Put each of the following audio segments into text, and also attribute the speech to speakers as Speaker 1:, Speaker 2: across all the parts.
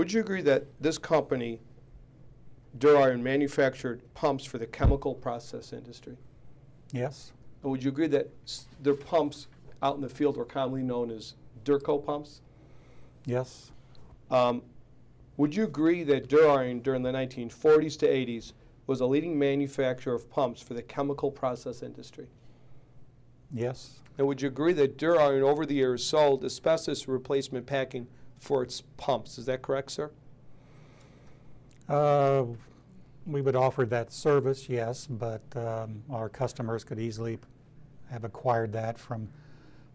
Speaker 1: Would you agree that this company, Duriron, manufactured pumps for the chemical process industry?
Speaker 2: Yes,
Speaker 1: And would you agree that s- their pumps out in the field were commonly known as Durco pumps?
Speaker 2: yes,
Speaker 1: Um, Would you agree that Duriron during the 1940s to 80s was a leading manufacturer of pumps for the chemical process industry?
Speaker 2: yes,
Speaker 1: And would you agree that Duriron over the years sold asbestos replacement packing for its pumps? Is that correct, sir?
Speaker 2: Uh, We would offer that service, yes, but um, our customers could easily have acquired that from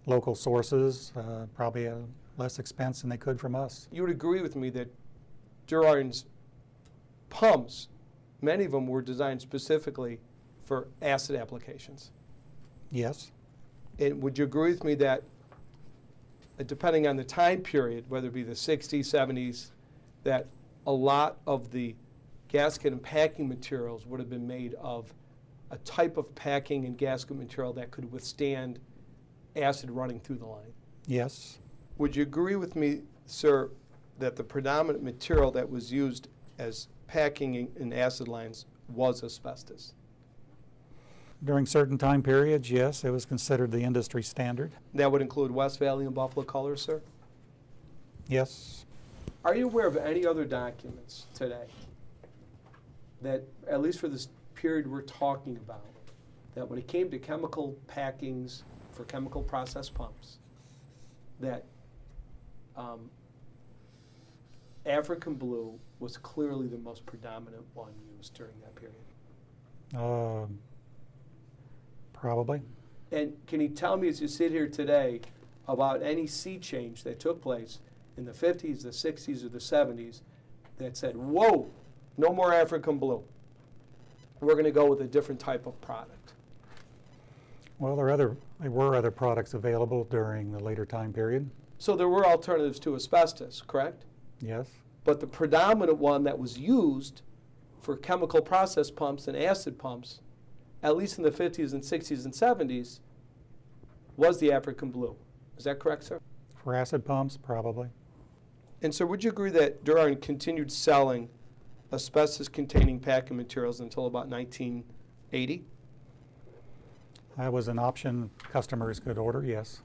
Speaker 2: local sources, uh, probably at less expense than they could from us.
Speaker 1: You would agree with me that Duriron's pumps, many of them were designed specifically for acid applications.
Speaker 2: Yes,
Speaker 1: And would you agree with me that, depending on the time period, whether it be the 60s, 70s, that a lot of the gasket and packing materials would have been made of a type of packing and gasket material that could withstand acid running through the line?
Speaker 2: yes,
Speaker 1: Would you agree with me, sir, that the predominant material that was used as packing in- in acid lines was asbestos?
Speaker 2: During certain time periods, yes, it was considered the industry standard.
Speaker 1: That would include West Valley and Buffalo Colors, sir?
Speaker 2: Yes,
Speaker 1: Are you aware of any other documents today that, at least for this period we're talking about, that when it came to chemical packings for chemical process pumps, that um, African blue was clearly the most predominant one used during that period?
Speaker 2: um, probably.
Speaker 1: And can you tell me, as you sit here today, about any sea change that took place in the 50s, the 60s, or the 70s that said, whoa, no more African blue? We're going to go with a different type of product.
Speaker 2: Well, there are other, there were other products available during the later time period.
Speaker 1: So there were alternatives to asbestos, correct?
Speaker 2: Yes,
Speaker 1: But the predominant one that was used for chemical process pumps and acid pumps, at least in the 50s and 60s and 70s, was the African blue. Is that correct, sir?
Speaker 2: for acid pumps, probably.
Speaker 1: And so would you agree that Duriron continued selling asbestos-containing packing materials until about 1980?
Speaker 2: That was an option customers could order, yes.